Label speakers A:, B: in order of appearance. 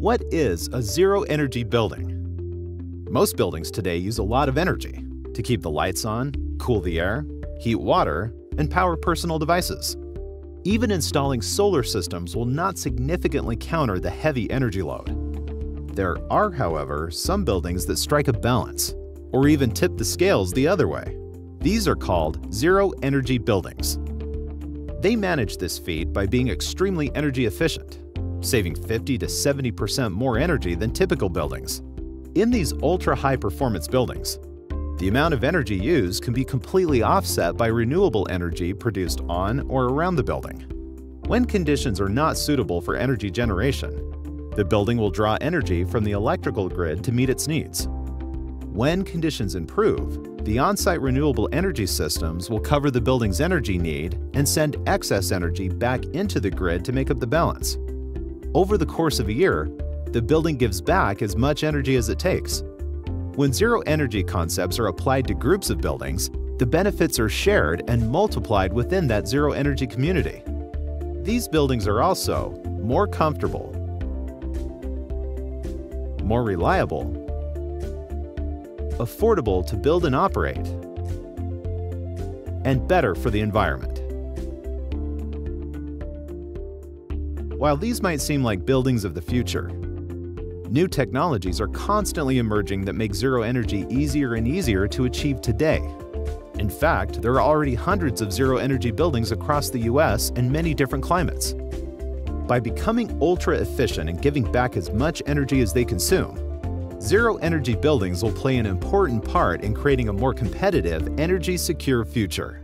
A: What is a zero-energy building? Most buildings today use a lot of energy to keep the lights on, cool the air, heat water, and power personal devices. Even installing solar systems will not significantly counter the heavy energy load. There are, however, some buildings that strike a balance, or even tip the scales the other way. These are called zero-energy buildings. They manage this feat by being extremely energy efficient, saving 50 to 70% more energy than typical buildings. In these ultra-high performance buildings, the amount of energy used can be completely offset by renewable energy produced on or around the building. When conditions are not suitable for energy generation, the building will draw energy from the electrical grid to meet its needs. When conditions improve, the on-site renewable energy systems will cover the building's energy need and send excess energy back into the grid to make up the balance. Over the course of a year, the building gives back as much energy as it takes, when zero energy concepts are applied to groups of buildings, the benefits are shared and multiplied within that zero energy community. These buildings are also more comfortable, more reliable, affordable to build and operate, and better for the environment. While these might seem like buildings of the future, New technologies are constantly emerging that make zero energy easier and easier to achieve today. In fact, there are already hundreds of zero energy buildings across the US in many different climates. By becoming ultra efficient and giving back as much energy as they consume, zero energy buildings will play an important part in creating a more competitive, energy secure future.